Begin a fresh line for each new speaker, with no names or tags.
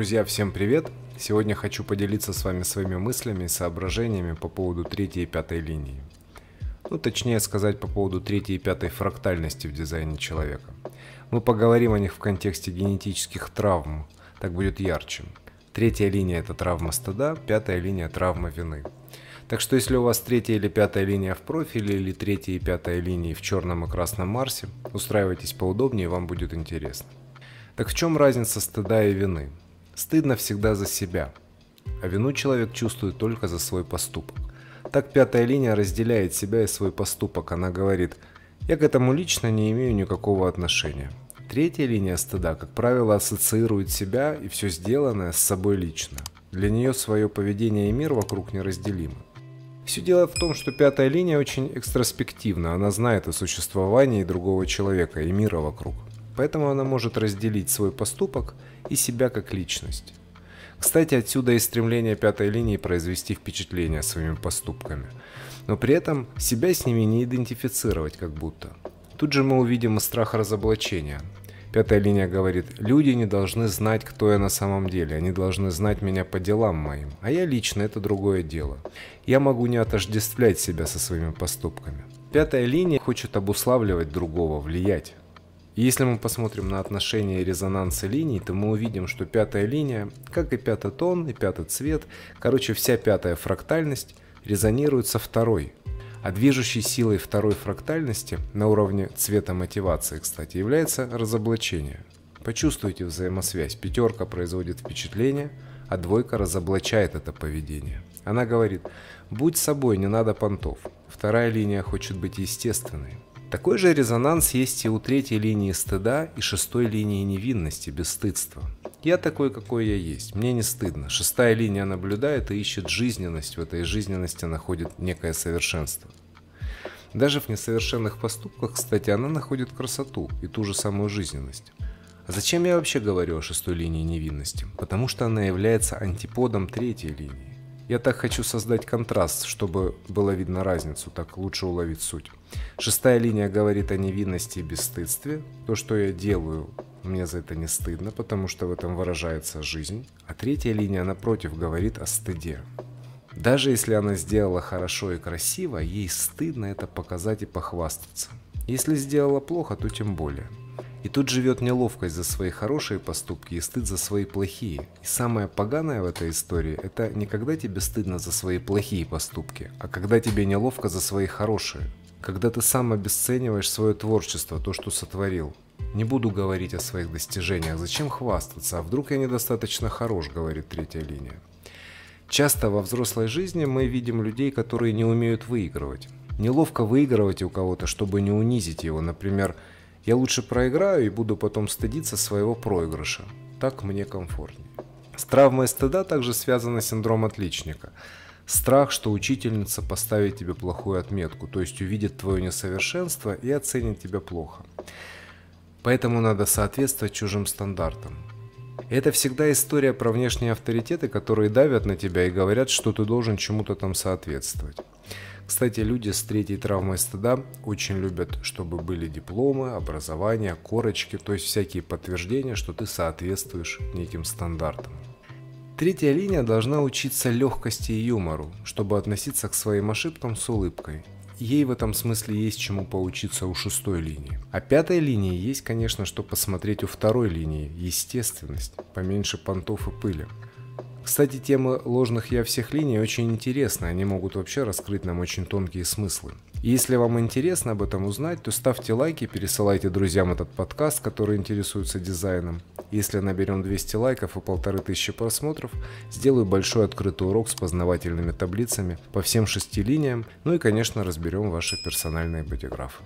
Друзья, всем привет! Сегодня хочу поделиться с вами своими мыслями и соображениями по поводу третьей и пятой линии. Ну, точнее сказать, по поводу третьей и пятой фрактальности в дизайне человека. Мы поговорим о них в контексте генетических травм, так будет ярче. Третья линия – это травма стыда, пятая линия – травма вины. Так что если у вас третья или пятая линия в профиле или третья и пятая линии в черном и красном Марсе, устраивайтесь поудобнее, вам будет интересно. Так в чем разница стыда и вины? Стыдно всегда за себя, а вину человек чувствует только за свой поступок. Так пятая линия разделяет себя и свой поступок. Она говорит, я к этому лично не имею никакого отношения. Третья линия стыда, как правило, ассоциирует себя и все сделанное с собой лично. Для нее свое поведение и мир вокруг неразделимы. Все дело в том, что пятая линия очень экстроспективна, она знает о существовании другого человека и мира вокруг. Поэтому она может разделить свой поступок и себя как личность. Кстати, отсюда и стремление пятой линии произвести впечатление своими поступками, но при этом себя с ними не идентифицировать как будто. Тут же мы увидим страх разоблачения. Пятая линия говорит, люди не должны знать, кто я на самом деле, они должны знать меня по делам моим, а я лично это другое дело. Я могу не отождествлять себя со своими поступками. Пятая линия хочет обуславливать другого, влиять. Если мы посмотрим на отношения и резонансы линий, то мы увидим, что пятая линия, как и пятый тон, и пятый цвет, короче вся пятая фрактальность резонирует со второй. А движущей силой второй фрактальности на уровне цвета мотивации, кстати, является разоблачение. Почувствуйте взаимосвязь. Пятерка производит впечатление, а двойка разоблачает это поведение. Она говорит, будь собой, не надо понтов. Вторая линия хочет быть естественной. Такой же резонанс есть и у третьей линии стыда и шестой линии невинности, бесстыдства. Я такой, какой я есть, мне не стыдно. Шестая линия наблюдает и ищет жизненность, в этой жизненности находит некое совершенство. Даже в несовершенных поступках, кстати, она находит красоту и ту же самую жизненность. А зачем я вообще говорю о шестой линии невинности? Потому что она является антиподом третьей линии. Я так хочу создать контраст, чтобы было видно разницу, так лучше уловить суть. Шестая линия говорит о невинности и бесстыдстве. То, что я делаю, мне за это не стыдно, потому что в этом выражается жизнь. А третья линия, напротив, говорит о стыде. Даже если она сделала хорошо и красиво, ей стыдно это показать и похвастаться. Если сделала плохо, то тем более. И тут живет неловкость за свои хорошие поступки и стыд за свои плохие. И самое поганое в этой истории – это не когда тебе стыдно за свои плохие поступки, а когда тебе неловко за свои хорошие. Когда ты сам обесцениваешь свое творчество, то, что сотворил. Не буду говорить о своих достижениях, зачем хвастаться, а вдруг я недостаточно хорош, говорит третья линия. Часто во взрослой жизни мы видим людей, которые не умеют выигрывать. Неловко выигрывать у кого-то, чтобы не унизить его. Например, я лучше проиграю и буду потом стыдиться своего проигрыша. Так мне комфортнее. С травмой стыда также связан синдром отличника. Страх, что учительница поставит тебе плохую отметку, то есть увидит твое несовершенство и оценит тебя плохо. Поэтому надо соответствовать чужим стандартам. Это всегда история про внешние авторитеты, которые давят на тебя и говорят, что ты должен чему-то там соответствовать. Кстати, люди с третьей травмой стыда очень любят, чтобы были дипломы, образование, корочки, то есть всякие подтверждения, что ты соответствуешь неким стандартам. Третья линия должна учиться легкости и юмору, чтобы относиться к своим ошибкам с улыбкой. Ей в этом смысле есть чему поучиться у шестой линии. А пятой линии есть, конечно, что посмотреть у второй линии – естественность, поменьше понтов и пыли. Кстати, тема ложных «я» всех линий очень интересна, они могут вообще раскрыть нам очень тонкие смыслы. И если вам интересно об этом узнать, то ставьте лайки, пересылайте друзьям этот подкаст, которые интересуются дизайном. Если наберем 200 лайков и полторы тысячи просмотров, сделаю большой открытый урок с познавательными таблицами по всем шести линиям, ну и, конечно, разберем ваши персональные бодиграфы.